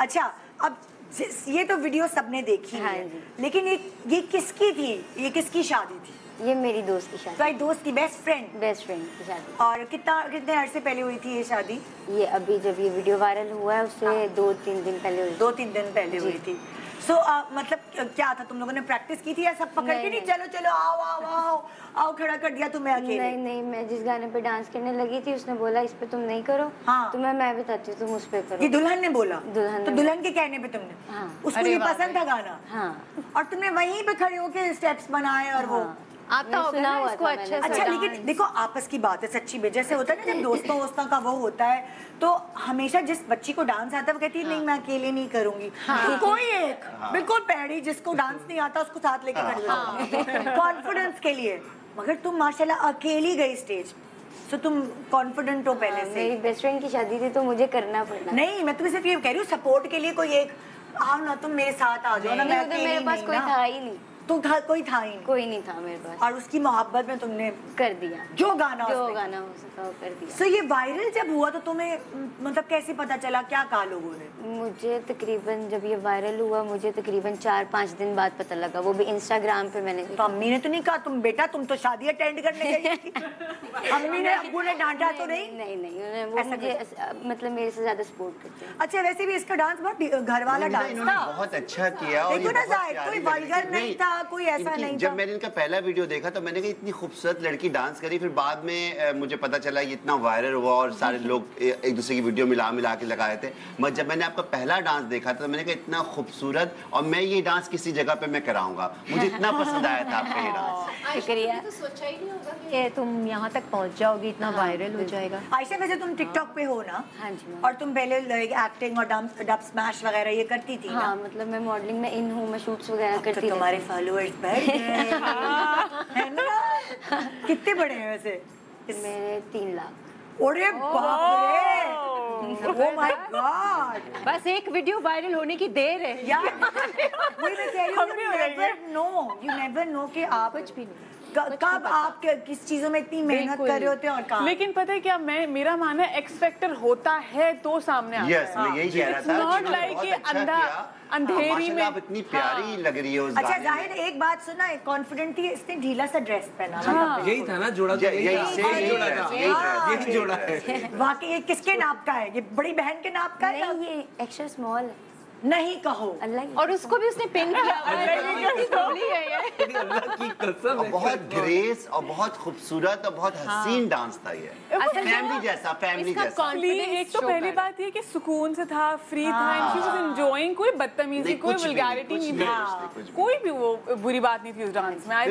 अच्छा अब ये तो वीडियो सबने देखी हाँ है लेकिन ये ये किसकी थी? ये किसकी शादी थी? ये मेरी दोस्त की शादी। तो दोस्त की बेस्ट फ्रेंड बेस्ट फ्रेंड की शादी। और कितना कितने अर्से पहले हुई थी ये शादी? ये अभी जब ये वीडियो वायरल हुआ है उससे दो तीन दिन पहले हुई दो तीन दिन पहले हुई थी। सो so, uh, मतलब क्या था तुम लोगों ने प्रैक्टिस की थी या सब पकड़ के? नहीं। चलो चलो आओ आओ आओ आओ खड़ा कर दिया तुम्हें अकेले। नहीं नहीं मैं जिस गाने पे डांस करने लगी थी उसने बोला इस पे तुम नहीं करो। हाँ। तुम्हें मैं बताती हूँ तुम उस पे ये करो दुल्हन ने बोला। दुल्हन तो दुल्हन के कहने पे तुमने। हाँ। उसको ये पसंद था गाना। हाँ। और तुमने वहीं पे खड़े होके स्टेप्स बनाए और वो। हाँ। आता होगा ना इसको अच्छे से अच्छा लेकिन देखो आपस की बात है सच्ची में। जैसे होता है ना जब दोस्तों वोस्तों का वो होता है तो हमेशा जिस बच्ची को डांस आता है वो कहती है नहीं मैं अकेले नहीं करूँगी। तो कोई एक बिल्कुल पैड़ी जिसको डांस नहीं आता उसको साथ लेके हो। कॉन्फिडेंस के लिए। मगर तुम माशाल्लाह अकेली गई स्टेज सो तुम कॉन्फिडेंट हो पहले हाँ, से। मेरी बेस्ट फ्रेंड की शादी थी तो मुझे करना पड़ना नहीं मैं तुम्हें सिर्फ़ ये कह रही हूँ सपोर्ट के लिए कोई एक आओ ना तुम मेरे साथ आ जाओ ना मैं अकेली मेरे पास कोई था ही नहीं। तुम था कोई था ही नहीं। कोई नहीं था मेरे पास। और उसकी मोहब्बत में तुमने कर दिया। जो गाना जो गाना हो सका कर दिया। सो so, ये वायरल जब हुआ तो तुम्हें मतलब कैसे पता चला क्या कहा लोगों ने? मुझे तकरीबन जब ये वायरल हुआ मुझे तकरीबन चार पाँच दिन बाद पता लगा। वो भी इंस्टाग्राम पे मैंने तो अम्मी ने तो नहीं कहा तुम बेटा तुम तो शादी अटेंड करने गई अम्मी ने अब्बू ने डांटा तो नहीं नहीं? नहीं उन्होंने मुझे मतलब मेरे से ज़्यादा सपोर्ट करते हैं। अच्छा वैसे भी इसका डांस बहुत घर वाला डांस था। बहुत अच्छा किया देखो ना कोई वल्गर नहीं था, कोई ऐसा नहीं जब मैंने इनका पहला वीडियो देखा तो मैंने कहा इतनी खूबसूरत लड़की डांस करी। फिर बाद में मुझे पता चला ये इतना वायरल हुआ और सारे लोग एक दूसरे की वीडियो मिला मिला के लगा रहे थे। मगर जब मैंने आपका पहला डांस देखा था तो मैंने कहा इतना खूबसूरत और मैं ये डांस किसी जगह पे मैं कराऊँगा। मुझे इतना पसंद आया था आपका ये डांस शुक्रिया तो सोचा ही नहीं होगा कि तुम यहाँ तक पहुँच जाओगी इतना वायरल हो जाएगा आयशा वैसे तुम टिकटॉक पे हो ना हाँ जी और तुम पहले एक्टिंग और डब स्मैश वगैरह ये करती थी ना? हाँ मतलब मैं मॉडलिंग में इन हूँ मैं शूट्स वगैरह तो करती तुम्हारे रहती फॉलोअर्स बढ़ गए। कितने बड़े हैं वैसे? मेरे तीन लाख। ओरे बाप रे! ओ माय गॉड बस एक वीडियो वायरल होने की देर है। यार हूँ नो यू नेवर नो कि आप कुछ भी नहीं। कब आप किस चीज़ों में इतनी मेहनत कर रहे होते हैं और कहाँ? लेकिन पता है क्या मैं मेरा मानना है एक्स फैक्टर होता है तो सामने आता yes, है। मैं यही कह रहा था नॉट लाइक अच्छा अंधा-। अंधेरी हाँ, में- आप इतनी प्यारी लग रही है अच्छा ज़ाहिर एक बात सुना कॉन्फिडेंट थी इसने ढीला सा ड्रेस पहना हाँ। यही था ना जोड़ा तो यही यही था। यही यही जोड़ा था। यही हाँ, जोड़ा है। वाकई ये किसके नाप का है? ये बड़ी बहन के नाप का है ये एक्स्ट्रा स्मॉल है। नहीं कहो। अल्लाह और उसको भी उसने पिन किया है। है ये। अल्लाह की कसम है बहुत ग्रेस और बहुत खूबसूरत और बहुत हसीन डांस था ये। फैमिली जैसा फैमिली जैसा। एक तो पहली बात ये कि सुकून से था फ्री था एंड शी वाज एंजॉयिंग कोई बदतमीजी कोई कुछ नहीं, था। कोई भी वो बुरी बात नहीं थी उस डांस में आई